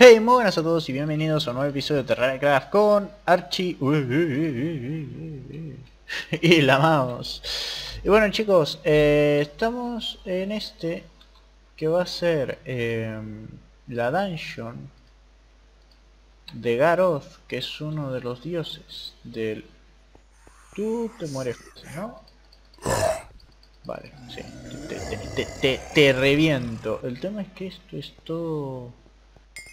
Hey, muy buenas a todos y bienvenidos a un nuevo episodio de Terraria Craft con Archie y la mouse. Y bueno chicos, eh, estamos en este que va a ser eh, la dungeon de Garoth, que es uno de los dioses del... Tú te mueres, ¿no? Vale, sí, te, te, te, te reviento. El tema es que esto es todo...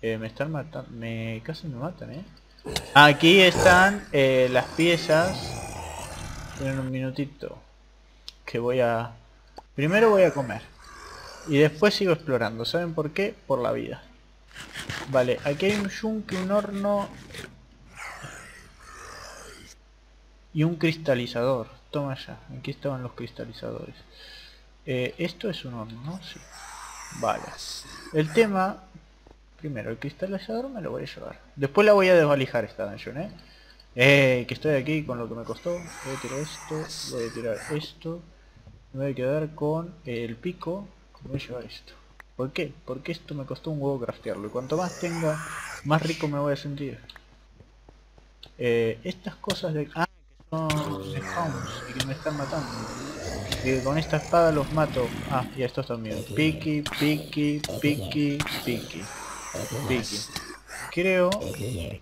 Eh, me están matando. Me casi me matan, eh. Aquí están eh, las piezas. En un minutito. Que voy a... Primero voy a comer. Y después sigo explorando. ¿Saben por qué? Por la vida. Vale, aquí hay un yunque, un horno. Y un cristalizador. Toma ya. Aquí estaban los cristalizadores. Eh, esto es un horno, ¿no? Sí. Vale. El tema... Primero, el cristalizador me lo voy a llevar. Después la voy a desvalijar esta dungeon, ¿eh? Eh, que estoy aquí con lo que me costó. Voy a tirar esto, voy a tirar esto. Me voy a quedar con el pico. Voy a llevar esto. ¿Por qué? Porque esto me costó un huevo craftearlo. Y cuanto más tenga, más rico me voy a sentir. Eh, estas cosas de... Ah, que son spawns y que me están matando. Y con esta espada los mato. Ah, y estos también. Piki, piki, piki, piki. Creo que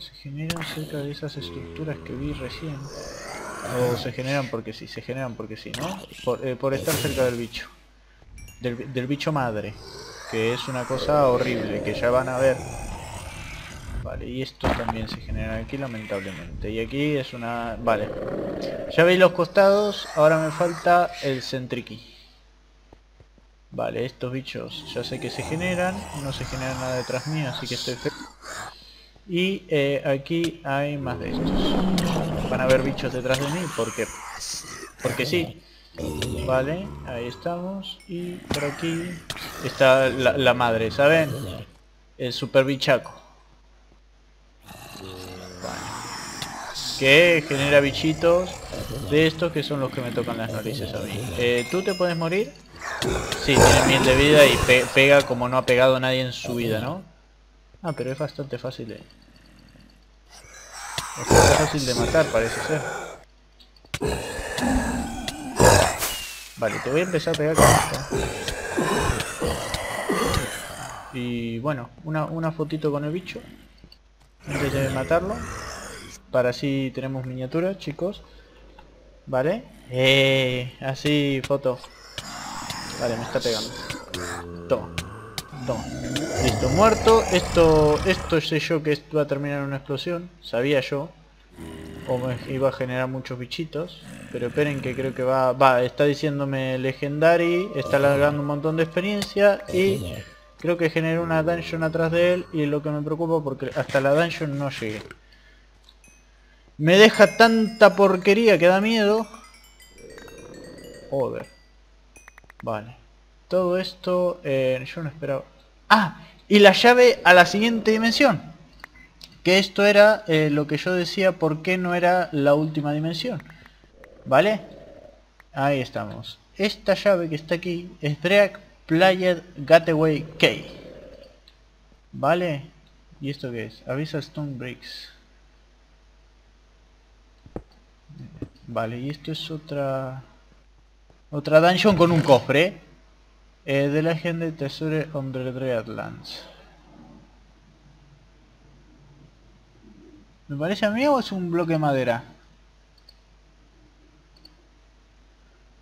se generan cerca de esas estructuras que vi recién. O se generan porque sí, se generan porque sí, ¿no? Por, eh, por estar cerca del bicho. Del, del, bicho madre. Que es una cosa horrible, que ya van a ver. Vale, y esto también se genera aquí lamentablemente. Y aquí es una... Vale. Ya veis los costados, ahora me falta el centriqui. Vale, estos bichos ya sé que se generan, no se genera nada detrás mío, así que estoy feliz. Y eh, aquí hay más de estos. Van a haber bichos detrás de mí porque, porque sí. Vale, ahí estamos. Y por aquí está la, madre, ¿saben? El super bichaco. Que genera bichitos de estos que son los que me tocan las narices a mí. Eh, ¿Tú te puedes morir? Sí, tiene miel de vida y pe pega como no ha pegado nadie en su vida, ¿no? Ah, pero es bastante fácil de... Bastante fácil de matar, parece ser. Vale, te voy a empezar a pegar con esto. Y bueno, una, una fotito con el bicho. Antes de matarlo. Para así tenemos miniaturas, chicos. Vale. Eh, así, foto. Vale, me está pegando. Toma. Toma. Listo, muerto. Esto, esto sé yo que va a terminar en una explosión. Sabía yo. O me iba a generar muchos bichitos. Pero esperen que creo que va... Va, está diciéndome Legendary. Está alargando un montón de experiencia. Y creo que generó una dungeon atrás de él. Y lo que me preocupa porque hasta la dungeon no llegué. Me deja tanta porquería que da miedo. Joder. Vale. Todo esto... Eh, yo no esperaba... ¡Ah! Y la llave a la siguiente dimensión. Que esto era eh, lo que yo decía, por qué no era la última dimensión. ¿Vale? Ahí estamos. Esta llave que está aquí es Drag Played Gateway Key. ¿Vale? ¿Y esto qué es? Avisa Stone Bricks. Vale, y esto es otra... Otra dungeon con un cofre. Eh, de la gente de Treasure on the Dreadlands. ¿Me parece a mí o es un bloque de madera?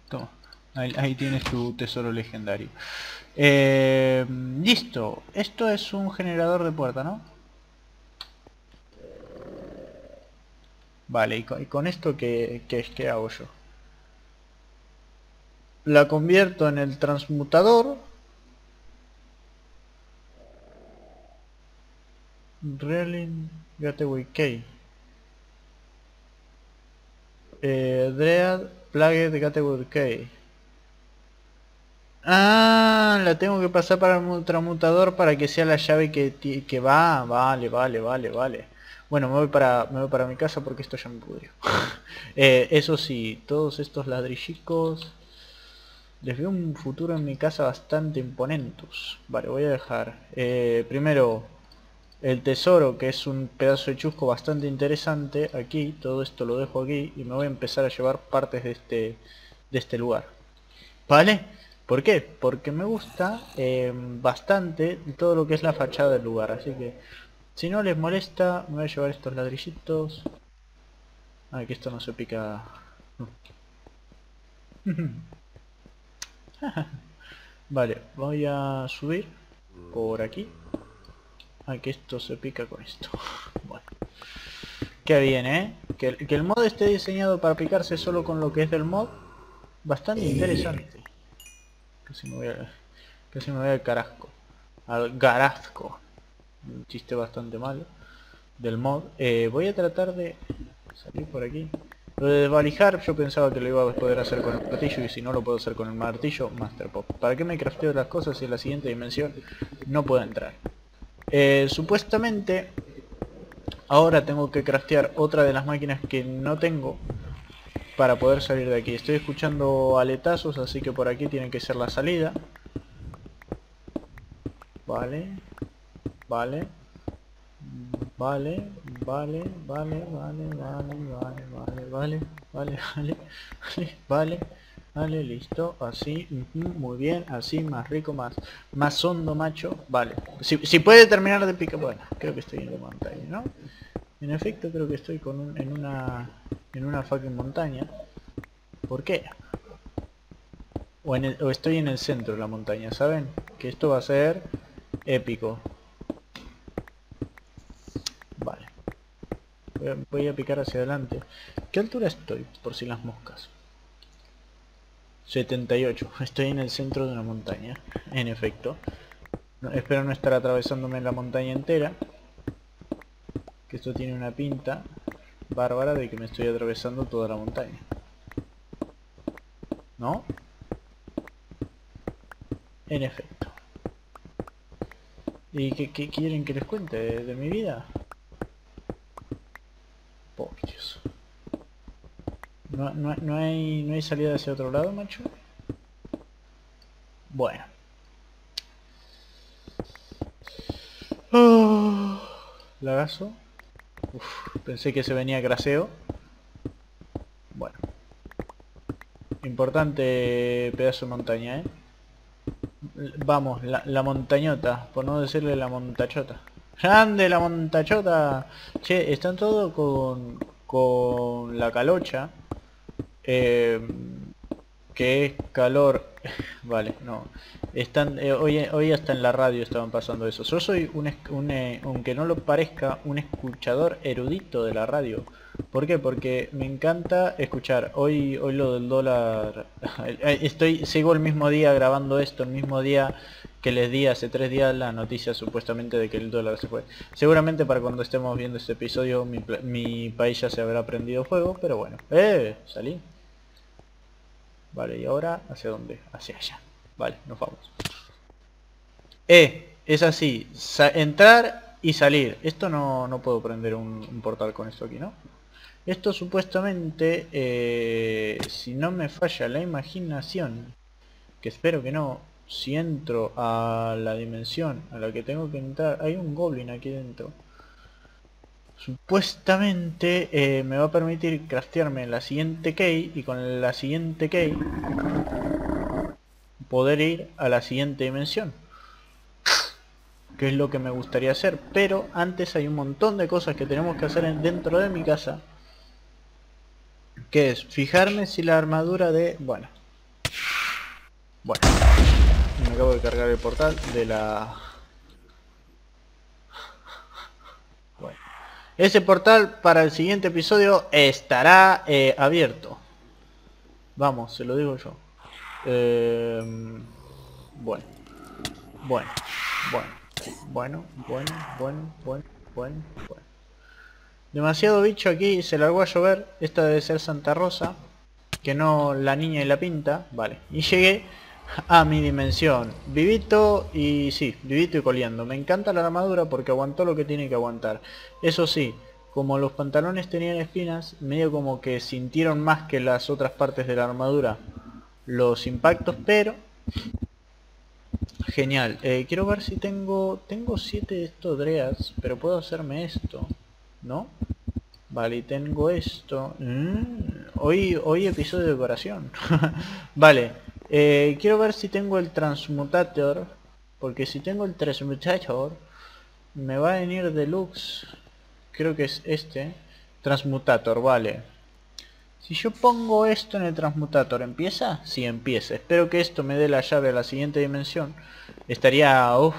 Toma. Ahí, tienes tu tesoro legendario. Eh, listo. Esto es un generador de puerta, ¿no? Vale, y con, esto ¿qué, qué, qué hago yo? La convierto en el transmutador. Reeling Gateway Key. Eh, Dread Gateway Key. Ah, la tengo que pasar para el transmutador para que sea la llave que, que va. Vale, vale, vale, vale. Bueno, me voy para, me voy para mi casa porque esto ya me pudrió. eh, eso sí, todos estos ladrillicos... Les veo un futuro en mi casa bastante imponentos. Vale, voy a dejar. Eh, primero, el tesoro, que es un pedazo de chusco bastante interesante. Aquí, todo esto lo dejo aquí y me voy a empezar a llevar partes de este, de este lugar. ¿Vale? ¿Por qué? Porque me gusta eh, bastante todo lo que es la fachada del lugar. Así que, si no les molesta, me voy a llevar estos ladrillitos. Ah, que esto no se pica... vale, voy a subir por aquí. A que esto se pica con esto. bueno. Qué bien, ¿eh? Que, que, el mod esté diseñado para picarse solo con lo que es del mod. Bastante interesante. Casi me voy, a, casi me voy al carasco. Al garazco. Un chiste bastante malo. Del mod. Eh, voy a tratar de salir por aquí. Lo de desvalijar yo pensaba que lo iba a poder hacer con el martillo y si no lo puedo hacer con el martillo, Master Pop. ¿Para qué me crafteo las cosas si en la siguiente dimensión no puedo entrar? Eh, supuestamente ahora tengo que craftear otra de las máquinas que no tengo para poder salir de aquí. Estoy escuchando aletazos, así que por aquí tiene que ser la salida. Vale, vale, vale, Vale, vale, vale, vale, vale, vale, vale, vale, vale, vale, vale, vale, listo, así, muy bien, así, más rico, más, más hondo, macho, vale. Si, si puede terminar de picar, bueno, creo que estoy en la montaña, ¿no? En efecto, creo que estoy con un, en una, en una fucking montaña. ¿Por qué? O, en o estoy en el centro de la montaña, ¿saben? Que esto va a ser épico. Voy a, picar hacia adelante. ¿Qué altura estoy? Por si las moscas. 78. Estoy en el centro de una montaña. En efecto. espero no estar atravesándome la montaña entera. Que esto tiene una pinta bárbara de que me estoy atravesando toda la montaña. ¿No? En efecto. ¿Y qué, quieren que les cuente de mi vida? No, no, hay, no hay salida hacia otro lado, macho. Bueno. Oh, lagazo. pensé que se venía graseo. Bueno. Importante pedazo de montaña, ¿eh? Vamos, la, la montañota, por no decirle la montachota. ¡Grande la montachota! Che, están todos con, con la calocha. Eh, que es calor. vale, no. Están, eh, hoy, hoy hasta en la radio estaban pasando eso. Yo soy un, un eh, aunque no lo parezca, un escuchador erudito de la radio. ¿Por qué? Porque me encanta escuchar. Hoy, hoy lo del dólar. Estoy, sigo el mismo día grabando esto, el mismo día que les di hace tres días la noticia supuestamente de que el dólar se fue. Seguramente para cuando estemos viendo este episodio mi, mi país ya se habrá prendido fuego, pero bueno. ¡Eh! Salí. Vale, y ahora, ¿hacia dónde? Hacia allá. Vale, nos vamos. Eh, es así. entrar y salir. Esto no, no puedo prender un, portal con esto aquí, ¿no? Esto supuestamente, eh, si no me falla la imaginación, que espero que no, si entro a la dimensión a la que tengo que entrar, hay un goblin aquí dentro. Supuestamente eh, me va a permitir craftearme la siguiente key y con la siguiente key poder ir a la siguiente dimensión. Que es lo que me gustaría hacer. Pero antes hay un montón de cosas que tenemos que hacer dentro de mi casa. Que es fijarme si la armadura de... Bueno. Bueno me acabo de cargar el portal de la... Bueno. Ese portal para el siguiente episodio estará eh, abierto. Vamos, se lo digo yo. Eh, bueno. Bueno. Bueno. Bueno, bueno, bueno, bueno. bueno, bueno. Demasiado bicho aquí, se largó a llover. Esta debe ser Santa Rosa. Que no la niña y la pinta. Vale. Y llegué a mi dimensión. Vivito y... sí, vivito y coliendo. Me encanta la armadura porque aguantó lo que tiene que aguantar. Eso sí, como los pantalones tenían espinas, medio como que sintieron más que las otras partes de la armadura los impactos, pero... Genial. Eh, quiero ver si tengo... Tengo 7 de estos dreads, pero puedo hacerme esto. ¿No? Vale, y tengo esto. Mm, hoy, hoy episodio de decoración. vale, eh, quiero ver si tengo el transmutator. Porque si tengo el transmutator, me va a venir deluxe. Creo que es este. Transmutator, vale. Si yo pongo esto en el transmutator, ¿empieza? Sí, empieza. Espero que esto me dé la llave a la siguiente dimensión. Estaría, uff,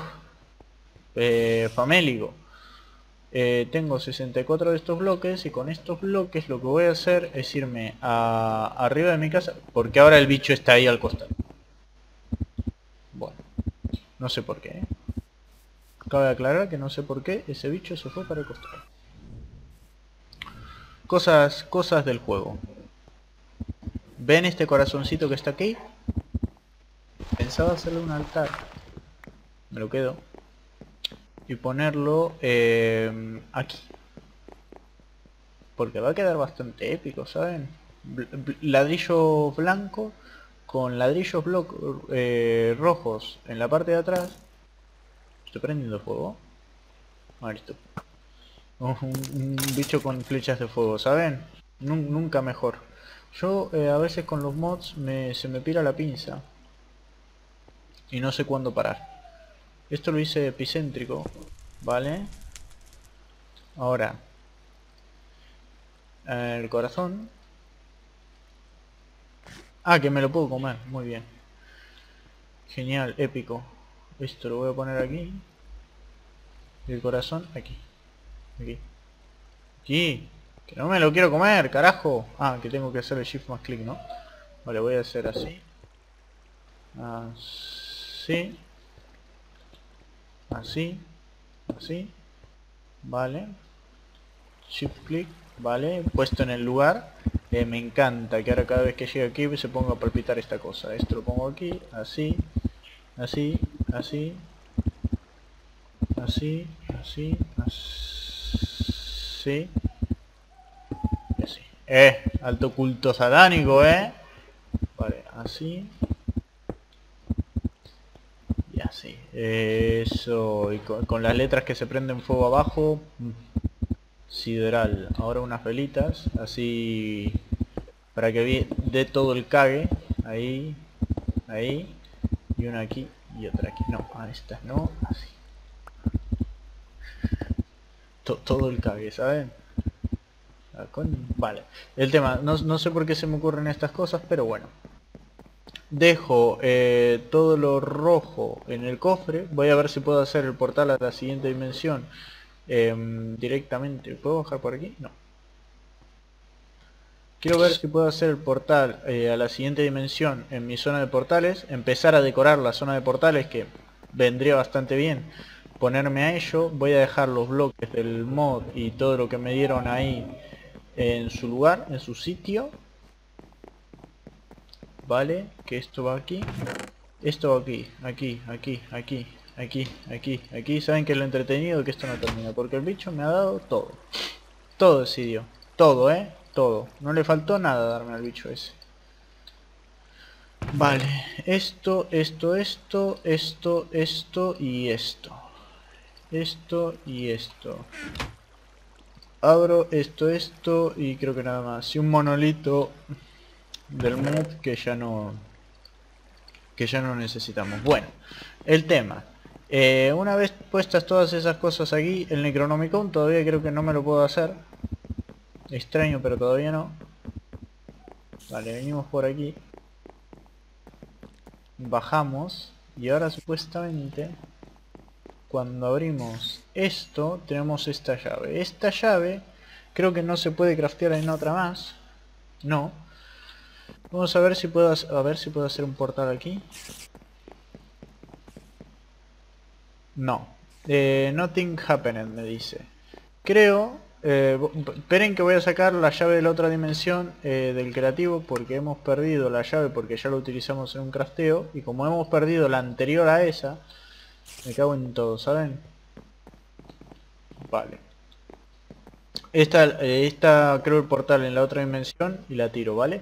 eh, famélico. Eh, tengo 64 de estos bloques y con estos bloques lo que voy a hacer es irme a, arriba de mi casa porque ahora el bicho está ahí al costado. Bueno, no sé por qué. ¿eh? Cabe aclarar que no sé por qué ese bicho se fue para el costado. Cosas, cosas del juego. ¿Ven este corazoncito que está aquí? Pensaba hacerle un altar. Me lo quedo y ponerlo eh, aquí. Porque va a quedar bastante épico, ¿saben? ladrillo blanco con ladrillos eh, rojos en la parte de atrás. Estoy prendiendo fuego. A esto. Un, bicho con flechas de fuego, ¿saben? nunca mejor. Yo eh, a veces con los mods me, se me pira la pinza. Y no sé cuándo parar. Esto lo hice epicéntrico, ¿vale? Ahora, el corazón. Ah, que me lo puedo comer, muy bien. Genial, épico. Esto lo voy a poner aquí. El corazón aquí. Aquí. Aquí. Que no me lo quiero comer, carajo. Ah, que tengo que hacer el shift más clic, ¿no? Vale, voy a hacer así. Así así así vale. Shift click vale. Puesto en el lugar. Eh, me encanta que ahora cada vez que llegue aquí se ponga a palpitar esta cosa. Esto lo pongo aquí así así así así así así y así. Eh alto culto satánico eh. Vale así eso, y con, las letras que se prenden fuego abajo, sideral. Ahora unas velitas, así para que dé todo el cague. Ahí, ahí, y una aquí y otra aquí. No, a estas no, así. todo el cague, ¿saben? Ah, vale, el tema, no, no sé por qué se me ocurren estas cosas, pero bueno dejo eh, todo lo rojo en el cofre. Voy a ver si puedo hacer el portal a la siguiente dimensión em, directamente. ¿puedo bajar por aquí? no. Quiero ver si puedo hacer el portal eh, a la siguiente dimensión en mi zona de portales. Empezar a decorar la zona de portales que vendría bastante bien. Ponerme a ello. Voy a dejar los bloques del mod y todo lo que me dieron ahí en su lugar, en su sitio Vale, que esto va aquí. Esto va aquí, aquí, aquí, aquí, aquí, aquí, aquí. Saben que es lo entretenido que esto no termina. Porque el bicho me ha dado todo. Todo decidió. Todo, ¿eh? Todo. No le faltó nada darme al bicho ese. Vale, esto, esto, esto, esto, esto y esto. Esto y esto. Abro esto, esto y creo que nada más. Y un monolito del mood que ya no que ya no necesitamos. Bueno el tema. Eh, una vez puestas todas esas cosas aquí el Necronomicon todavía creo que no me lo puedo hacer. Extraño pero todavía no. Vale venimos por aquí. Bajamos y ahora supuestamente cuando abrimos esto tenemos esta llave. Esta llave creo que no se puede craftear en otra más. No Vamos a ver si puedo a ver si puedo hacer un portal aquí. No. Eh, nothing happened me dice. creo... Eh, esperen que voy a sacar la llave de la otra dimensión eh, del creativo porque hemos perdido la llave porque ya lo utilizamos en un crafteo y como hemos perdido la anterior a esa me cago en todo, ¿saben? Vale esta, esta creo el portal en la otra dimensión y la tiro, ¿vale?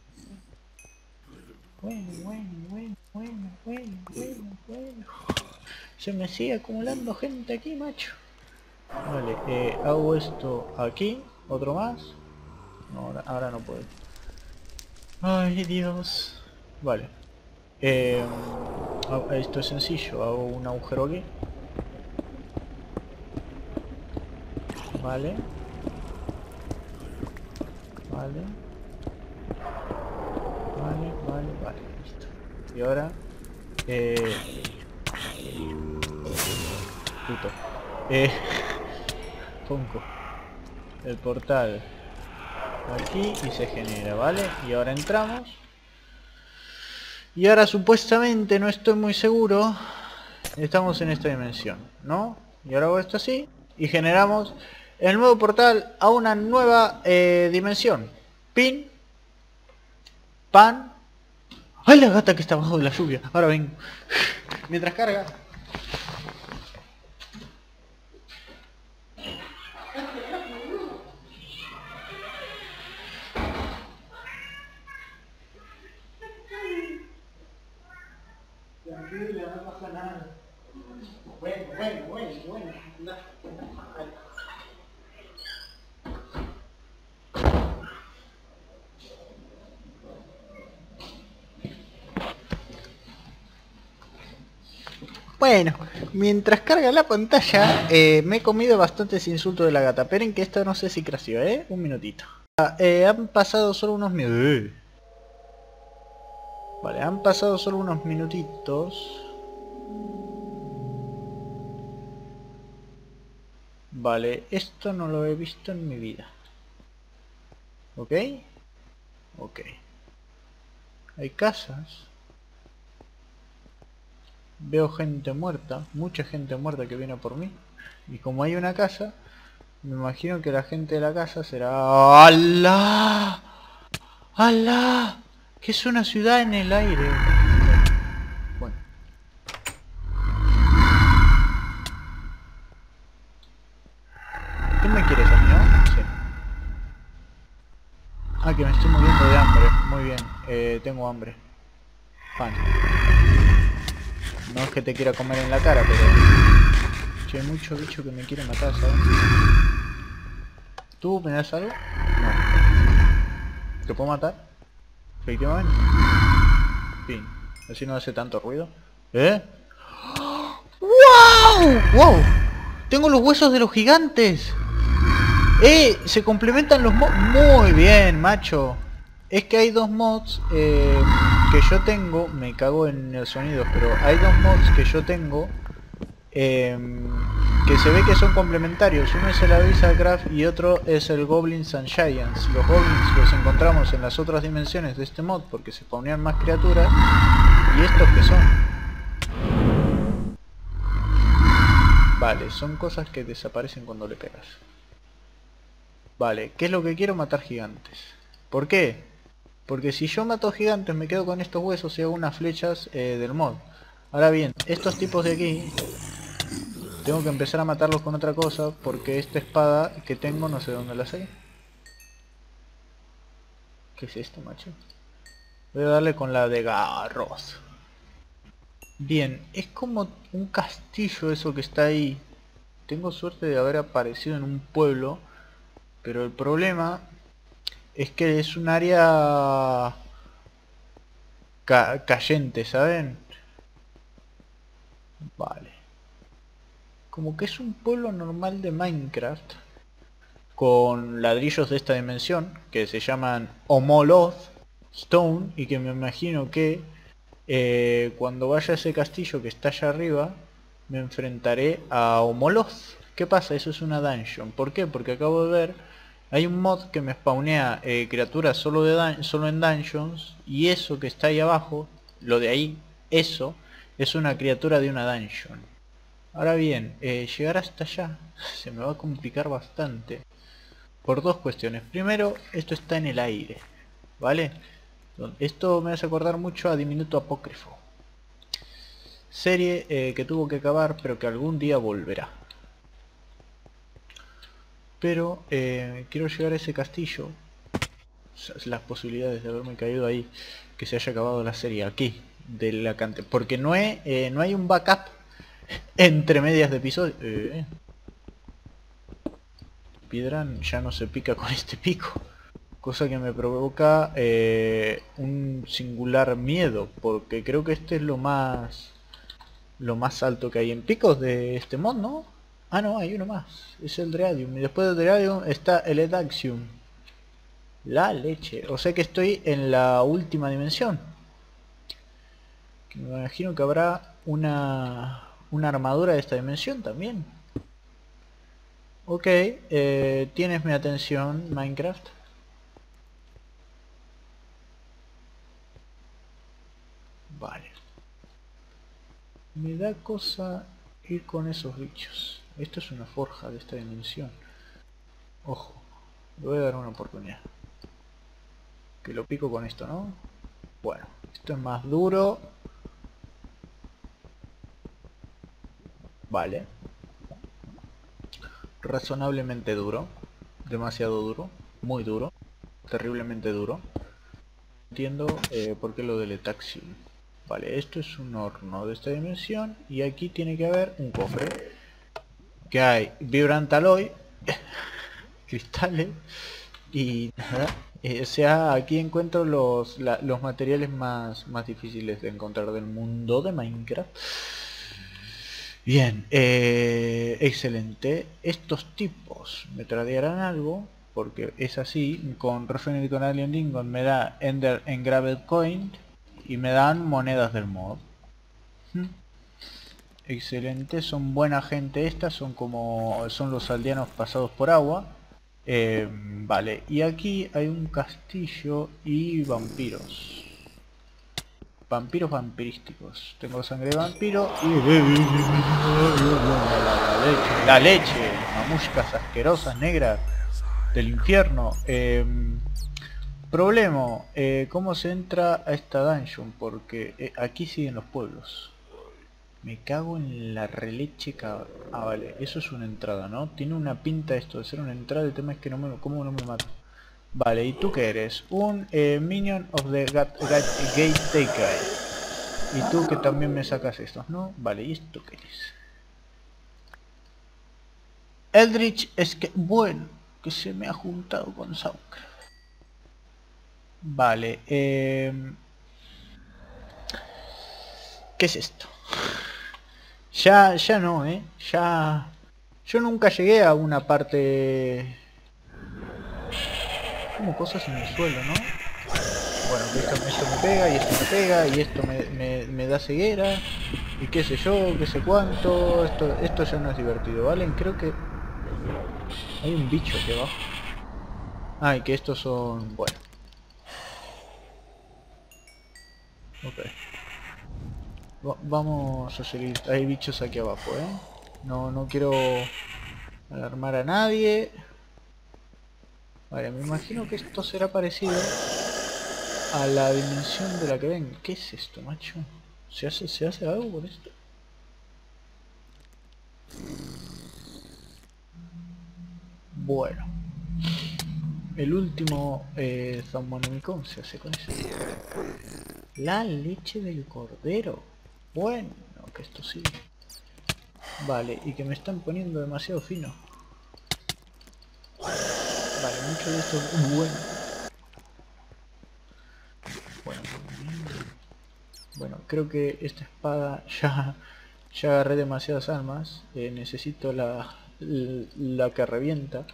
bueno, bueno, bueno, bueno, bueno. Se me sigue acumulando gente aquí, macho. Vale, eh, hago esto aquí, otro más. No, ahora, ahora no puedo. Ay, Dios. Vale. Eh, esto es sencillo, hago un agujero aquí. Vale. Vale, vale, vale, listo. Y ahora... Eh... Puto. Eh... El portal aquí y se genera, ¿vale? Y ahora entramos. Y ahora supuestamente, no estoy muy seguro, estamos en esta dimensión, ¿no? Y ahora hago esto así y generamos el nuevo portal a una nueva eh, dimensión. Pin. Pan. ¡Ay, la gata que está abajo de la lluvia! Ahora vengo. Mientras carga. Bueno, bueno, bueno, bueno. Bueno, mientras carga la pantalla, eh, me he comido bastantes insultos de la gata. Esperen que esto no sé si creció, ¿eh? Un minutito. Ah, eh, han pasado solo unos minutos. Vale, han pasado solo unos minutitos. Vale, esto no lo he visto en mi vida. ¿Ok? Ok. Hay casas. Veo gente muerta, mucha gente muerta que viene por mí. Y como hay una casa, me imagino que la gente de la casa será... ¡Allah! ¡Allah! Que es una ciudad en el aire. Bueno. ¿Quién me quieres a mí, no? Sí. Ah, que me estoy muriendo de hambre. Muy bien. Eh, tengo hambre. No es que te quiera comer en la cara, pero... Che, hay mucho bicho que me quiere matar, ¿sabes? ¿Tú me das algo? No. ¿Te puedo matar? Efectivamente. Fin. Así no hace tanto ruido. ¿Eh? ¡Wow! ¡Wow! Tengo los huesos de los gigantes. ¡Eh! Se complementan los mods. Muy bien, macho. Es que hay dos mods. Eh que yo tengo, me cago en el sonido, pero hay dos mods que yo tengo em, que se ve que son complementarios. Uno es el Abyssal Craft y otro es el Goblins and Giants. Los Goblins los encontramos en las otras dimensiones de este mod porque se ponían más criaturas. ¿Y estos que son? Vale, son cosas que desaparecen cuando le pegas. Vale, ¿qué es lo que quiero? Matar gigantes. ¿Por qué? Porque si yo mato gigantes me quedo con estos huesos y hago unas flechas eh, del mod. Ahora bien, estos tipos de aquí... Tengo que empezar a matarlos con otra cosa porque esta espada que tengo no sé dónde la sé. ¿Qué es esto, macho? Voy a darle con la de garros. Bien, es como un castillo eso que está ahí. Tengo suerte de haber aparecido en un pueblo. Pero el problema es que es un área cayente, ¿saben? Vale. Como que es un pueblo normal de Minecraft. con ladrillos de esta dimensión que se llaman Homoloth Stone y que me imagino que eh, cuando vaya a ese castillo que está allá arriba me enfrentaré a Homoloth. ¿Qué pasa? Eso es una dungeon. ¿Por qué? Porque acabo de ver hay un mod que me spawnea eh, criaturas solo, en dungeons y eso que está ahí abajo, lo de ahí, eso, es una criatura de una dungeon. Ahora bien, eh, llegar hasta allá se me va a complicar bastante. Por dos cuestiones. Primero, esto está en el aire. ¿Vale? Esto me hace acordar mucho a Diminuto Apócrifo. Serie eh, que tuvo que acabar, pero que algún día volverá. Pero eh, quiero llegar a ese castillo. Las posibilidades de haberme caído ahí. Que se haya acabado la serie aquí. De la cante Porque no, eh, no hay un backup entre medias de episodio. Piedra ya no se pica con este pico cosa que me provoca eh, un singular miedo porque creo que este es lo más lo más alto que hay en picos de este mod ¿no? Ah no hay uno más. Es el Dreadium y después del Dreadium está el Edaxium. La leche. O sea que estoy en la última dimensión. Me imagino que habrá una una armadura de esta dimensión también. Ok eh, tienes mi atención Minecraft Vale. Me da cosa ir con esos bichos. Esto es una forja de esta dimensión. Ojo, le voy a dar una oportunidad. Que lo pico con esto, ¿no? Bueno, esto es más duro. Vale. Razonablemente duro. Demasiado duro. Muy duro. Terriblemente duro. Entiendo eh, por qué lo del etaxi. Vale, esto es un horno de esta dimensión y aquí tiene que haber un cofre. Que hay vibrantaloy, cristales y nada. Eh, sea, aquí encuentro los, los materiales más, más difíciles de encontrar del mundo de Minecraft. Bien, eh, excelente. Estos tipos me traerán algo, porque es así. Con Refinery con Alien Dingon me da Ender Engraved Coin y me dan monedas del mod. Hmm. Excelente, son buena gente estas, son como son los aldeanos pasados por agua. Eh, vale, y aquí hay un castillo y vampiros. Vampiros vampirísticos. Tengo sangre de vampiro y... La, leche, la leche, asquerosas negras del infierno. Eh, Problema, eh, ¿cómo se entra a esta dungeon? Porque aquí siguen los pueblos. Me cago en la releche cabrón. Ah, vale, eso es una entrada, ¿no? Tiene una pinta esto de ser una entrada, el tema es que no me... ¿Cómo no me mato? Vale, ¿y tú qué eres? Un eh, minion of the Gate Taker. Y tú que también me sacas estos, ¿no? Vale, ¿y esto qué es? Eldritch es que... Bueno, que se me ha juntado con Sauker. Vale, eh... ¿Qué es esto? Ya, ya no, ¿eh? Ya... Yo nunca llegué a una parte... Como cosas en el suelo, ¿no? Bueno, esto, me pega y esto me pega y esto me, me, da ceguera y qué sé yo, qué sé cuánto, esto, esto ya no es divertido, ¿vale? Creo que hay un bicho aquí abajo. Ah, y que estos son... bueno. Ok. Vamos a seguir. Hay bichos aquí abajo, ¿eh? No, no quiero alarmar a nadie. Vale, me imagino que esto será parecido a la dimensión de la que ven. ¿Qué es esto, macho? ¿Se hace, ¿se hace algo con esto? Bueno. El último eh, se hace con eso. La leche del cordero. Bueno, que esto sí. Vale, y que me están poniendo demasiado fino. Vale, mucho de esto es bueno. Bueno, bueno, creo que esta espada ya, ya agarré demasiadas almas. Eh, necesito la, la que revienta.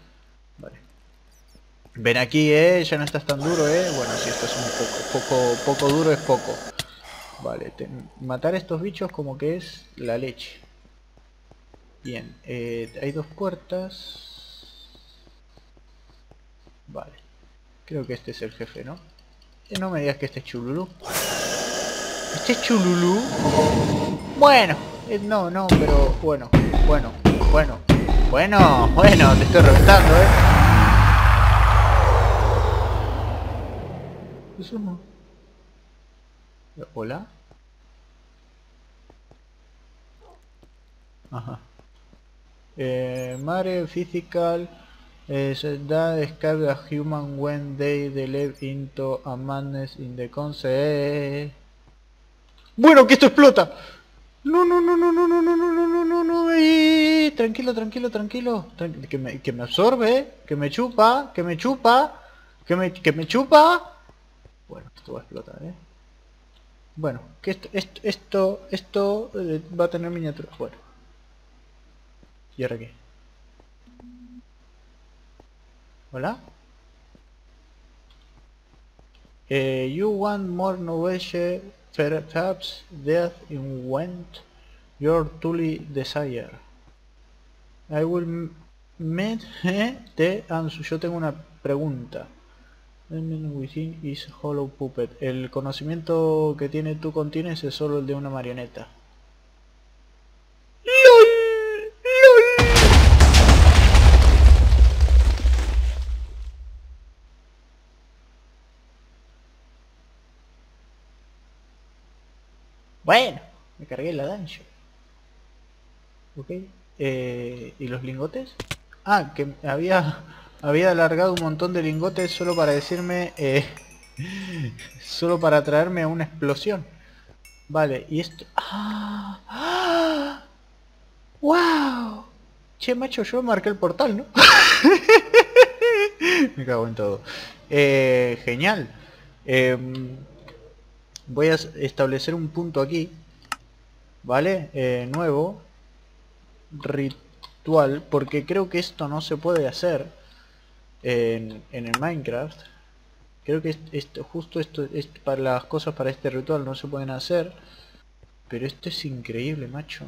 Vale. Ven aquí, eh, ya no estás tan duro, eh. Bueno, si esto es un poco, poco, poco duro es poco. Vale, matar a estos bichos como que es la leche. Bien, eh, hay dos puertas. Vale. Creo que este es el jefe, ¿no? Eh, no me digas que este es Chululú. ¿Este es Chululú? Bueno, eh, no, no, pero bueno, bueno, bueno, bueno, bueno, te estoy reventando, ¿eh? Eso no. ¿Hola? Ajá. Eh, Mare Physical is that describe a human when they delve into a madness in the concept. Bueno, que esto explota. No, no, no, no, no, no, no, no, no, no, no, no, eh, tranquilo, tranquilo, tranquilo, que me, que me absorbe, que me chupa, que me chupa, que me, que me chupa. Bueno, esto va a explotar, eh. Bueno, que esto, esto, esto, esto eh, va a tener miniatura. Bueno. ¿Y ahora qué? ¿Hola? Eh, you want more knowledge, perhaps death in went your truly desire. I will meet the answer. Yo tengo una pregunta. Within is hollow puppet. El conocimiento que tiene tú contienes es solo el de una marioneta. Bueno, me cargué la dungeon. Ok. Eh, ¿Y los lingotes? Ah, que había había alargado un montón de lingotes solo para decirme... Eh, solo para traerme a una explosión. Vale, y esto... ¡Ah! ¡Ah! ¡Wow! Che, macho, yo marqué el portal, ¿no? Me cago en todo. Eh, genial. Eh, voy a establecer un punto aquí vale eh, nuevo ritual porque creo que esto no se puede hacer en, el Minecraft. Creo que esto, justo esto es para las cosas para este ritual no se pueden hacer. Pero esto es increíble macho.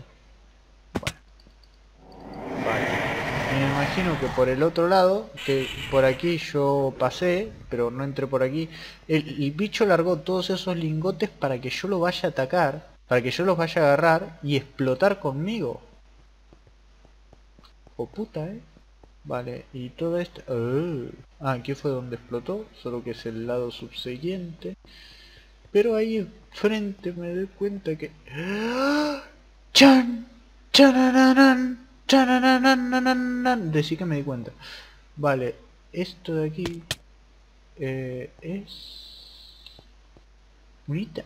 Me imagino que por el otro lado, que por aquí yo pasé, pero no entré por aquí, el, bicho largó todos esos lingotes para que yo lo vaya a atacar, para que yo los vaya a agarrar y explotar conmigo. O oh, puta, eh. Vale, y todo esto... Oh. Ah, aquí fue donde explotó, solo que es el lado subsiguiente. Pero ahí frente me doy cuenta que... ¡Ah! ¡Chan! ¡Chan! Decí que me di cuenta. Vale, esto de aquí eh, es un ítem.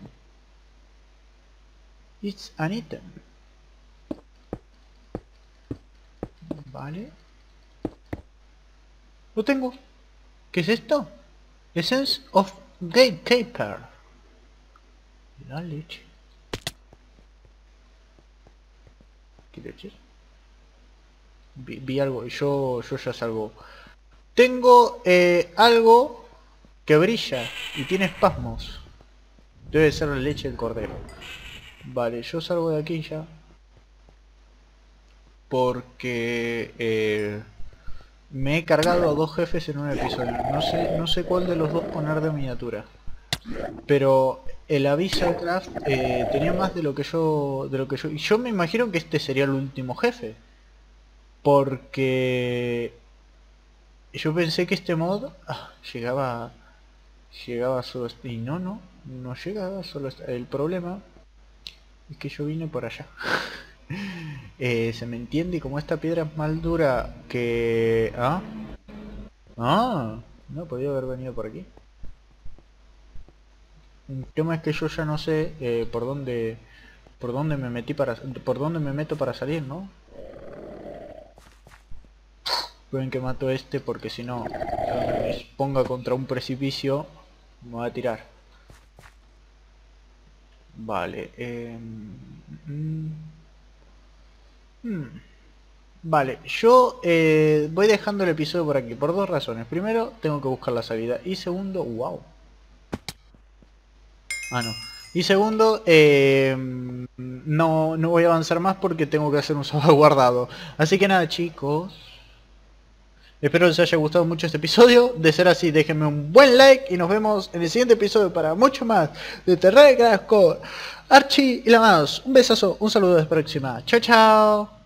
It's an item. Vale. Lo tengo. ¿Qué es esto? Essence of Gatekeeper. La leche. ¿Qué leche? vi, algo, yo, yo ya salgo. Tengo eh, algo que brilla y tiene espasmos. Debe ser la leche del cordero. Vale, yo salgo de aquí ya. Porque eh, me he cargado a dos jefes en un episodio. No sé, no sé cuál de los dos poner de miniatura. Pero el Abyssal Craft eh, tenía más de lo que yo. de lo que yo. Y yo me imagino que este sería el último jefe. Porque yo pensé que este mod ah, llegaba llegaba solo y no no no llegaba solo el problema es que yo vine por allá eh, se me entiende y como esta piedra es más dura que ah ah no podía haber venido por aquí el tema es que yo ya no sé eh, por dónde por dónde me metí para por dónde me meto para salir no Pueden que mato este porque si no, me ponga contra un precipicio, me va a tirar. Vale. Eh, Vale, yo eh, voy dejando el episodio por aquí por dos razones. Primero, tengo que buscar la salida. Y segundo, wow. Ah, no. Y segundo, eh, no, no voy a avanzar más porque tengo que hacer un salvaguardado. Así que nada, chicos. Espero les haya gustado mucho este episodio. De ser así, déjenme un buen like y nos vemos en el siguiente episodio para mucho más de Terra de Archie y la Un besazo, un saludo de próxima. Chao, chao.